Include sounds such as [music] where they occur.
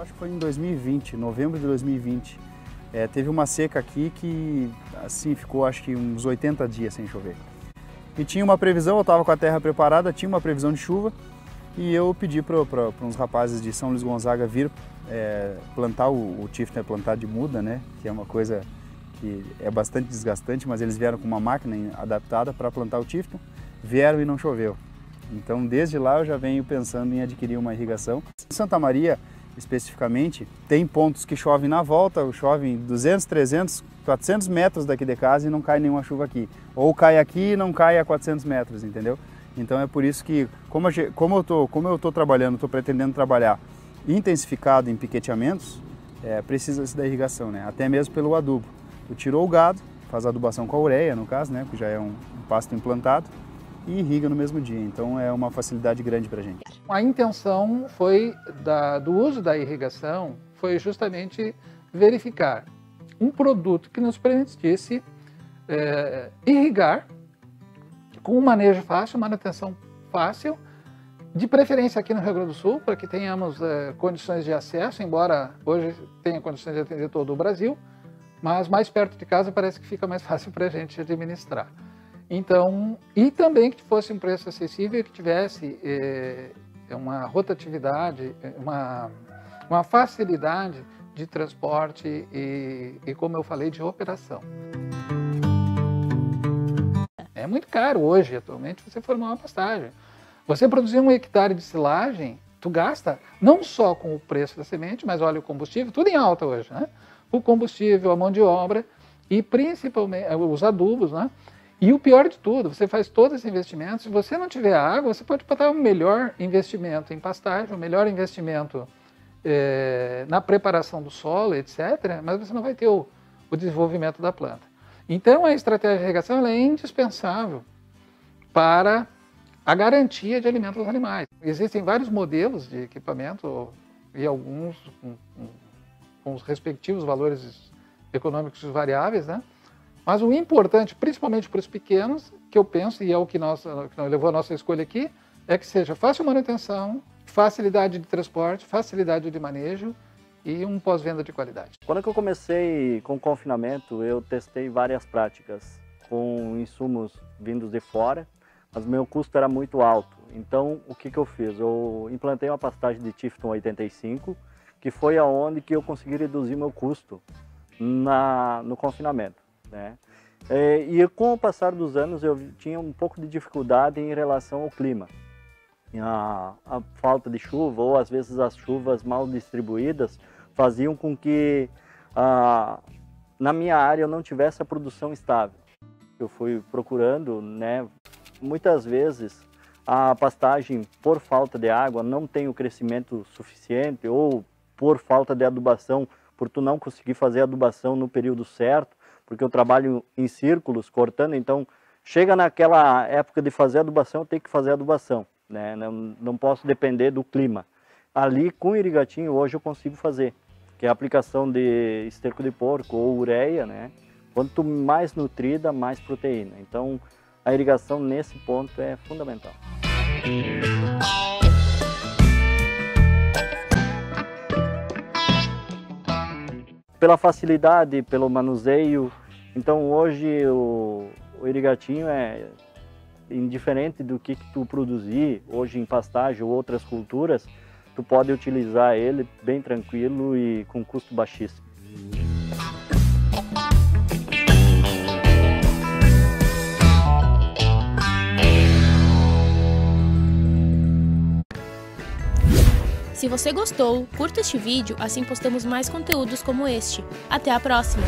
Acho que foi em 2020, novembro de 2020. É, teve uma seca aqui que assim ficou acho que uns 80 dias sem chover. E tinha uma previsão, eu estava com a terra preparada, tinha uma previsão de chuva e eu pedi para uns rapazes de São Luís Gonzaga vir é, plantar o, o tifton é plantar de muda, né? Que é uma coisa que é bastante desgastante, mas eles vieram com uma máquina adaptada para plantar o tifton, vieram e não choveu. Então desde lá eu já venho pensando em adquirir uma irrigação. Santa Maria, especificamente, tem pontos que chovem na volta, chove 200, 300, 400 metros daqui de casa e não cai nenhuma chuva aqui. Ou cai aqui e não cai a 400 metros, entendeu? Então é por isso que, como, como eu tô, como eu tô trabalhando, estou pretendendo trabalhar intensificado em piqueteamentos, é, precisa-se da irrigação, né? Até mesmo pelo adubo. Tu tirou o gado, faz a adubação com a ureia, no caso, né? Que já é um, um pasto implantado e irriga no mesmo dia. Então é uma facilidade grande para a gente. A intenção foi da, do uso da irrigação foi justamente verificar um produto que nos permitisse é, irrigar com um manejo fácil, manutenção fácil, de preferência aqui no Rio Grande do Sul, para que tenhamos é, condições de acesso, embora hoje tenha condições de atender todo o Brasil, mas mais perto de casa parece que fica mais [laughs] fácil para a gente administrar. Então, e também que fosse um preço acessível e que tivesse é, uma rotatividade, uma, uma facilidade de transporte e, e, como eu falei, de operação. É muito caro hoje, atualmente, você formar uma pastagem. Você produzir um hectare de silagem, tu gasta não só com o preço da semente, mas olha o combustível, tudo em alta hoje, né? O combustível, a mão de obra e principalmente os adubos, né? E o pior de tudo, você faz todos esses investimentos, se você não tiver água, você pode botar um melhor investimento em pastagem, um melhor investimento é, na preparação do solo, etc., mas você não vai ter o, o desenvolvimento da planta. Então, a estratégia de irrigação é indispensável para a garantia de alimento dos animais. Existem vários modelos de equipamento e alguns com, com os respectivos valores econômicos variáveis, né? Mas o importante, principalmente para os pequenos, que eu penso, e é o que, nós, que levou a nossa escolha aqui, é que seja fácil manutenção, facilidade de transporte, facilidade de manejo e um pós-venda de qualidade. Quando eu comecei com o confinamento, eu testei várias práticas com insumos vindos de fora, mas meu custo era muito alto. Então, o que, que eu fiz? Eu implantei uma pastagem de Tifton 85, que foi aonde que eu consegui reduzir meu custo na, no confinamento. Né? É, e com o passar dos anos eu tinha um pouco de dificuldade em relação ao clima. A, a falta de chuva ou às vezes as chuvas mal distribuídas faziam com que a, na minha área eu não tivesse a produção estável. Eu fui procurando, né, muitas vezes a pastagem por falta de água não tem o crescimento suficiente ou por falta de adubação, por tu não conseguir fazer adubação no período certo, porque eu trabalho em círculos, cortando, então chega naquela época de fazer adubação, eu tenho que fazer adubação, né? não, não posso depender do clima. Ali com irigatinho hoje eu consigo fazer, que é a aplicação de esterco de porco ou ureia, né? Quanto mais nutrida, mais proteína. Então a irrigação nesse ponto é fundamental. Pela facilidade, pelo manuseio. Então hoje o, o irigatinho é indiferente do que, que tu produzir, hoje em pastagem ou outras culturas, tu pode utilizar ele bem tranquilo e com custo baixíssimo. Se você gostou, curta este vídeo, assim postamos mais conteúdos como este. Até a próxima!